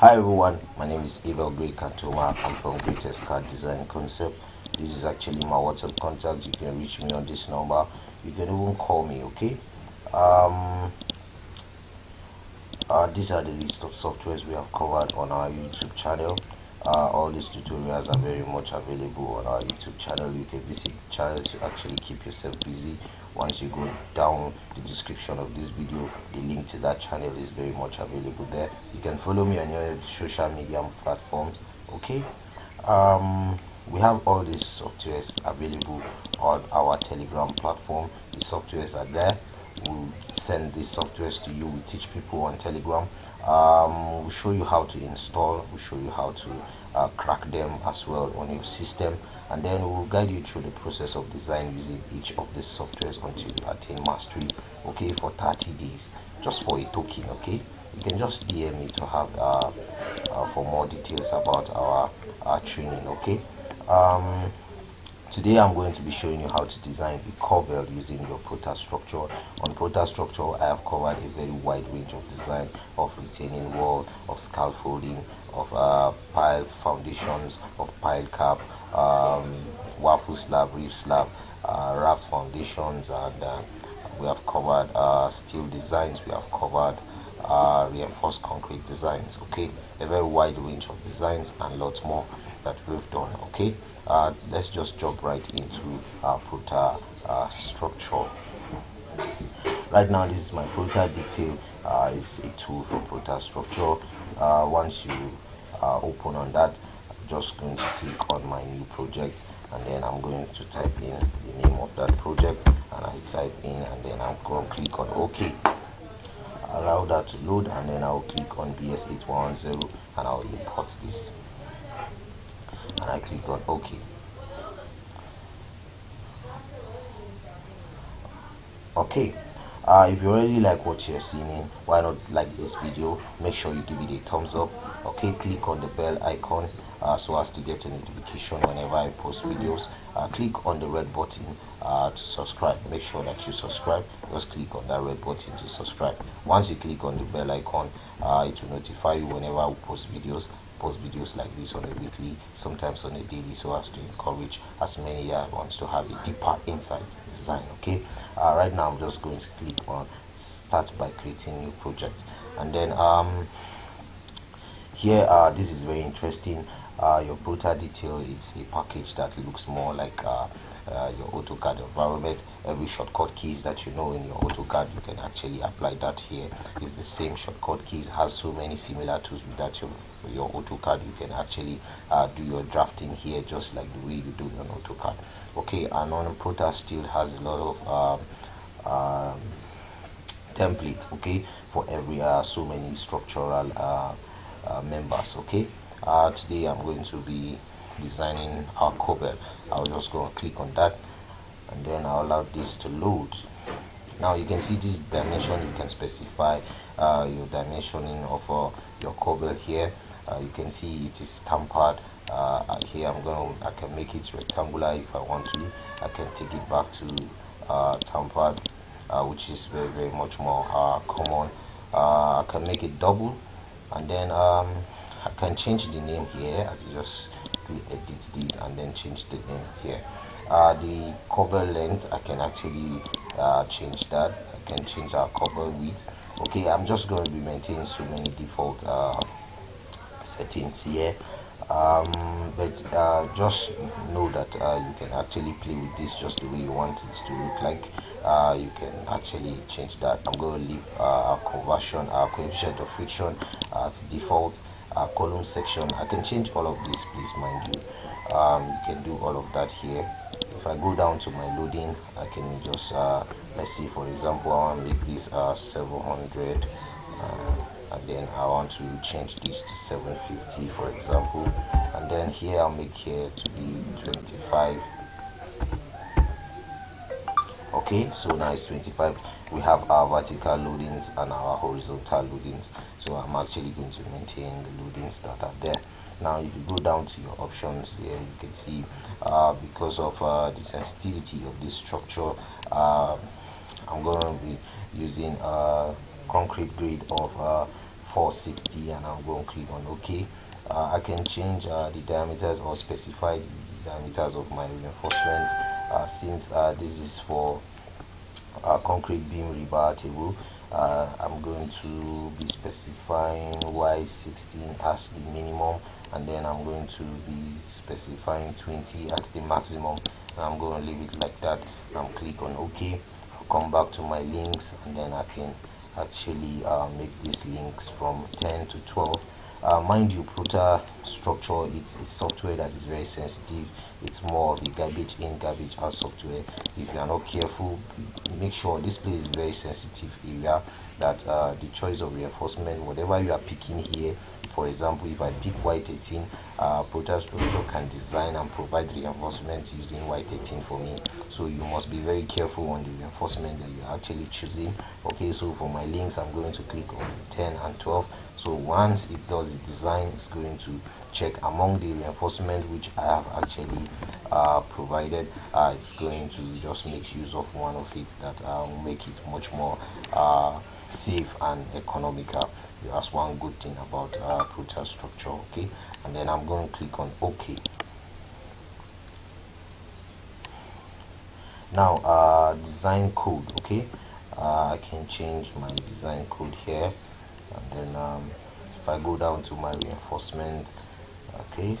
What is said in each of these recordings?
Hi everyone, my name is Abel Grey Kantoma. I'm from Greytest CAD Design Concept. This is actually my WhatsApp contact. You can reach me on this number. You can even call me, okay? Um, uh, these are the list of softwares we have covered on our YouTube channel. Uh, all these tutorials are very much available on our YouTube channel. You can visit the channel to actually keep yourself busy. Once you go down the description of this video, the link to that channel is very much available there. You can follow me on your social media platforms. Okay. Um, we have all these softwares available on our telegram platform the softwares are there we'll send these softwares to you. We teach people on telegram. Um, we'll show you how to install. We'll show you how to uh, crack them as well on your system. And then we'll guide you through the process of design using each of these softwares until you attain mastery okay for 30 days just for a token okay? You can just dm me to have uh, uh, for more details about our, our training okay? Um, today I'm going to be showing you how to design a corbel using your ProtaStructure. On ProtaStructure I have covered a very wide range of design of retaining wall, of scaffolding, of uh, pile foundations, of pile cap, um, waffle slab, rib slab, uh, raft foundations and uh, we have covered uh, steel designs, we have covered uh, reinforced concrete designs okay? A very wide range of designs and lots more that we've done okay uh, let's just jump right into our prota uh, structure. Right now this is my prota detail. Uh, it's a tool for ProtaStructure uh, once you uh, open on that I'm just going to click on my new project and then I'm going to type in the name of that project and I type in and then I'm going to click on OK. Allow that to load and then I'll click on BS8110 and I'll import this and I click on OK okay. Uh, if you really like what you're seeing why not like this video? Make sure you give it a thumbs up. Okay click on the bell icon uh, so as to get a notification whenever I post videos. Uh, click on the red button uh, to subscribe. Make sure that you subscribe. Just click on that red button to subscribe. Once you click on the bell icon uh, it will notify you whenever I post videos post videos like this on a weekly sometimes on a daily so as to encourage as many uh, wants to have a deeper insight in design okay? Uh, right now I'm just going to click on start by creating new project. And then um here uh, this is very interesting. Uh, your Prota detail it's a package that looks more like uh, your AutoCAD environment. Every shortcut keys that you know in your AutoCAD you can actually apply that here. It's the same shortcut keys has so many similar tools with that your, your AutoCAD. You can actually uh, do your drafting here just like the way you do on AutoCAD. Okay and on Prota still has a lot of um, um, template okay for every uh, so many structural uh, uh, members okay. Uh, today I'm going to be designing our corbel I'll just go and click on that and then I'll allow this to load. Now you can see this dimension you can specify uh, your dimensioning of uh, your corbel here. Uh, you can see it is tapered uh, here. I'm going to I can make it rectangular if I want to. I can take it back to uh, tapered uh, which is very very much more common. I can make it double and then um, I can change the name here. I just edit this and then change the name here. Uh, the corbel length I can actually uh, change that. I can change our corbel width. Okay I'm just going to be maintaining so many default uh, settings here um, but uh, just know that uh, you can actually play with this just the way you want it to look like. Uh, you can actually change that I'm going to leave our conversion our coefficient of friction as default uh, column section. I can change all of this please mind you. Um, you can do all of that here. If I go down to my loading I can just uh, let's see for example I want to make this uh, 700 uh, and then I want to change this to 750 for example. And then here I'll make here to be 25 okay so now it's 25 we have our vertical loadings and our horizontal loadings. So i'm actually going to maintain the loadings that are there. Now if you go down to your options here you can see uh, because of uh, the sensitivity of this structure uh, i'm going to be using a concrete grade of uh, 460 and I'm going to click on OK. Uh, I can change uh, the diameters or specify the diameters of my reinforcement uh, since uh, this is for a concrete beam rebar table uh, I'm going to be specifying Y16 as the minimum and then I'm going to be specifying 20 as the maximum. And I'm going to leave it like that. I'm click on OK. I'll come back to my links and then I can actually uh, make these links from 10 to 12 uh, mind you Pruta structure it's a software that is very sensitive. It's more of a garbage in garbage out software. If you are not careful make sure this place is very sensitive area that uh, the choice of reinforcement whatever you are picking here for example if I pick Y13 uh, ProtaStructure can design and provide reinforcement using Y13 for me. So you must be very careful on the reinforcement that you're actually choosing. Okay so for my links I'm going to click on 10 and 12 so once it does the design it's going to check among the reinforcement which I have actually uh, provided uh, it's going to just make use of one of it that uh, will make it much more uh, safe and economical that's one good thing about uh, ProtaStructure okay? And then I'm going to click on OK. Now uh, design code okay? Uh, I can change my design code here. And then um, if I go down to my reinforcement okay?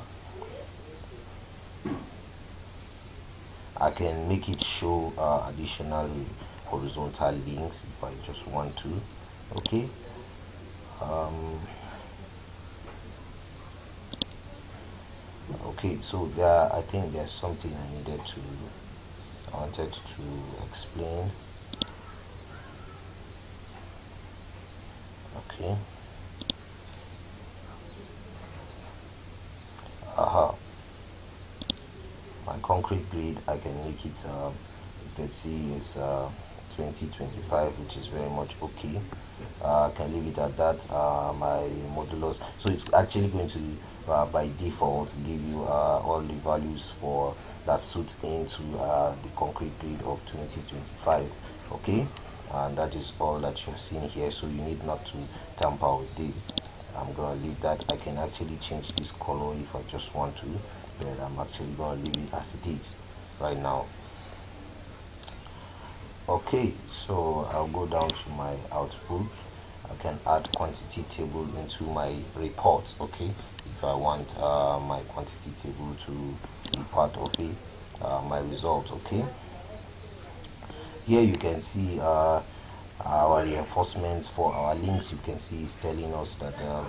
I can make it show uh, additional horizontal links if I just want to okay um, okay so there I think there's something I needed to I wanted to explain. Okay. Aha. My concrete grade I can make it uh, you can see it's uh, 2025 which is very much okay. Uh, I can leave it at that uh, my modulus. So it's actually going to uh, by default give you uh, all the values for that suit into uh, the concrete grade of 2025 okay? And that is all that you're seeing here so you need not to tamper with this. I'm gonna leave that. I can actually change this color if I just want to but I'm actually gonna leave it as it is right now okay so I'll go down to my output. I can add quantity table into my report okay? If I want uh, my quantity table to be part of it uh, my result okay? Here you can see uh, our reinforcement for our links. You can see is telling us that uh,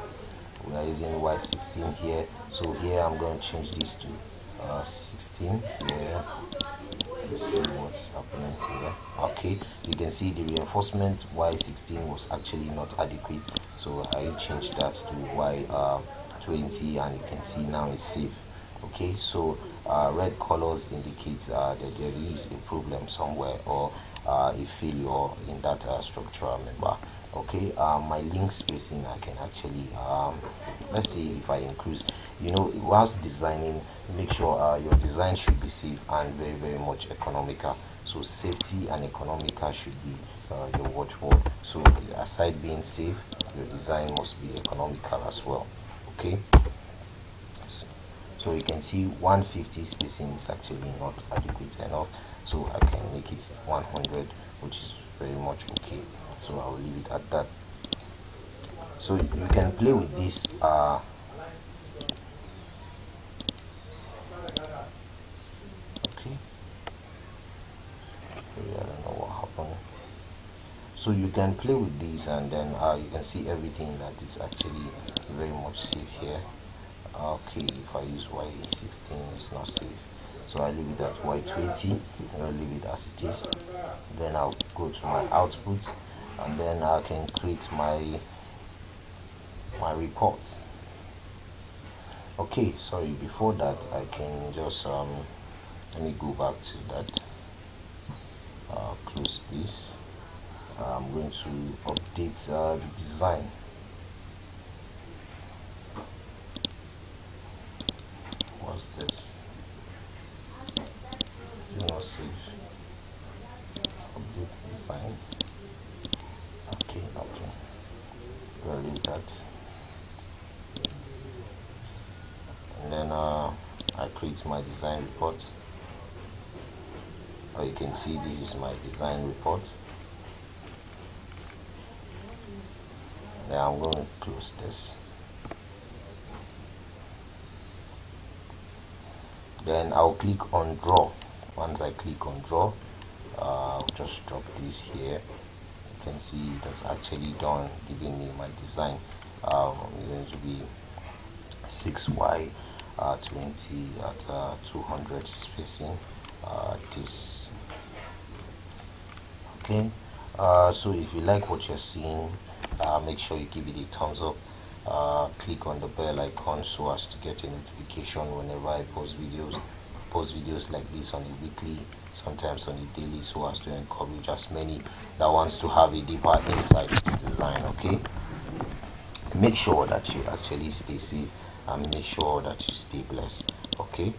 we are using y16 here. So here i'm going to change this to uh, 16 here let's see what's happening here. Okay you can see the reinforcement y16 was actually not adequate. So i changed that to y20 uh, and you can see now it's safe. Okay so uh, red colors indicates uh, that there is a problem somewhere or uh, a failure in that uh, structural member. Okay uh, my link spacing I can actually um, let's see if I increase you know whilst designing make sure uh, your design should be safe and very very much economical. So safety and economical should be uh, your watchword. So aside being safe your design must be economical as well okay? So you can see 150 spacing is actually not adequate enough. So I can make it 100 which is very much okay. So I'll leave it at that. So you can play with this uh, okay I don't know what happened so you can play with these and then uh, you can see everything that is actually very much safe here. Okay if I use y16 it's not safe. So I leave it at y20 I'll leave it as it is. Then I'll go to my output and then I can create my my report. Okay sorry before that I can just um, let me go back to that uh, close this I'm going to update uh, the design. What's this? Do not save update design. Okay okay. We'll leave that. And then uh, I create my design report. You can see this is my design report. Now I'm going to close this. Then I'll click on draw. Once I click on draw uh, I'll just drop this here. You can see it has actually done giving me my design. Um, going to be 6y uh, 20 at uh, 200 spacing uh, this. Okay? Uh, so if you like what you're seeing uh, make sure you give it a thumbs up. Uh, click on the bell icon so as to get a notification whenever I post videos. Post videos like this on a weekly sometimes on a daily so as to encourage as many that wants to have a deeper insight to design okay? Make sure that you actually stay safe and make sure that you stay blessed okay